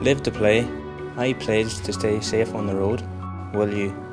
Live to play. I pledge to stay safe on the road. Will you?